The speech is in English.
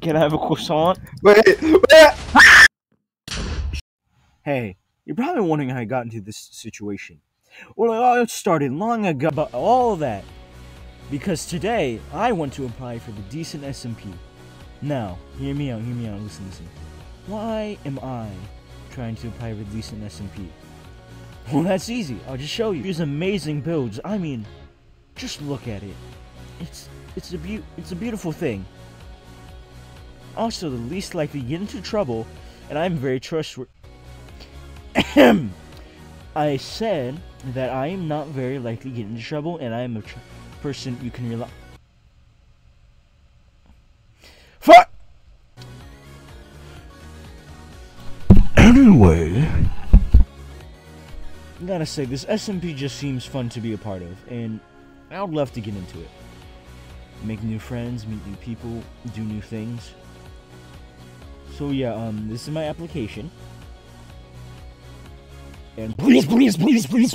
Can I have a croissant? Wait, wait. Hey, you're probably wondering how I got into this situation. Well, it all started long ago, but all that because today I want to apply for the decent SMP. Now, hear me out, hear me out, listen, listen. Why am I trying to apply for the decent SMP? Well, that's easy. I'll just show you. These amazing builds. I mean, just look at it. It's it's a beau- it's a beautiful thing. Also, the least likely to get into trouble, and I'm very trustworthy. I said that I am not very likely to get into trouble, and I am a tr- person you can rely. Fuck. Anyway, I gotta say this SMP just seems fun to be a part of, and I would love to get into it. Make new friends, meet new people, do new things. So yeah, um, this is my application. And please, please, please, please, please.